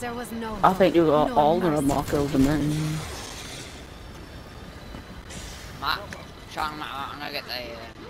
There was no. I think you got no all mercy. the more kills than me. Matt, try and Matt, I'm gonna get the. Uh...